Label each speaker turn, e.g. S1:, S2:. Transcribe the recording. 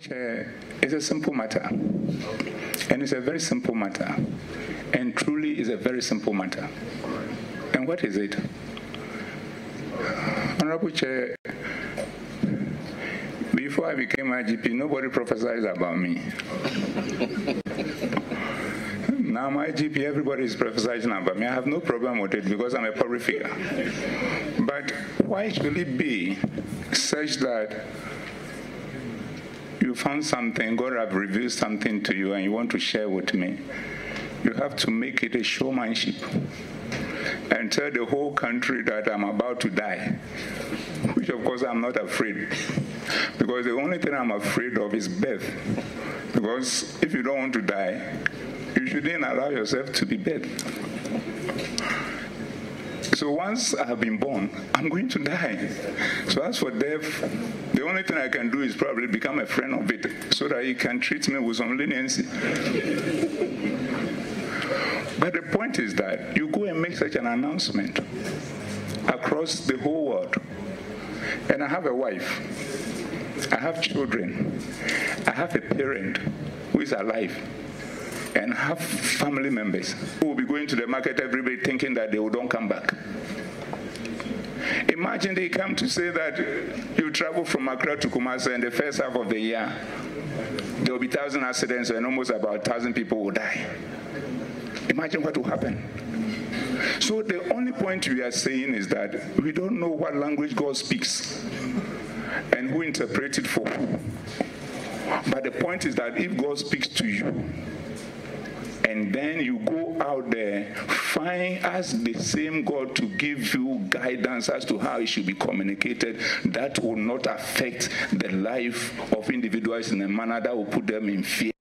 S1: Chair, it's a simple matter. And it's a very simple matter. And truly is a very simple matter. And what is it? Honorable Chair, before I became IGP, nobody prophesied about me. now my IGP, everybody is prophesying about me. I have no problem with it because I'm a public figure. But why should it be such that you found something, God have revealed something to you, and you want to share with me, you have to make it a showmanship and tell the whole country that I'm about to die, which of course I'm not afraid. Because the only thing I'm afraid of is death. Because if you don't want to die, you shouldn't allow yourself to be dead. So once I have been born, I'm going to die. So as for death, the only thing I can do is probably become a friend of it so that he can treat me with some leniency. but the point is that you go and make such an announcement across the whole world. And I have a wife, I have children, I have a parent who is alive and have family members who will be going to the market every day thinking that they will don't come back. Imagine they come to say that you travel from Accra to Kumasi in the first half of the year. There will be thousand accidents and almost about thousand people will die. Imagine what will happen. So the only point we are saying is that we don't know what language God speaks and who interprets it for who. But the point is that if God speaks to you, and then you go out there, find as the same God to give you guidance as to how it should be communicated that will not affect the life of individuals in a manner that will put them in fear.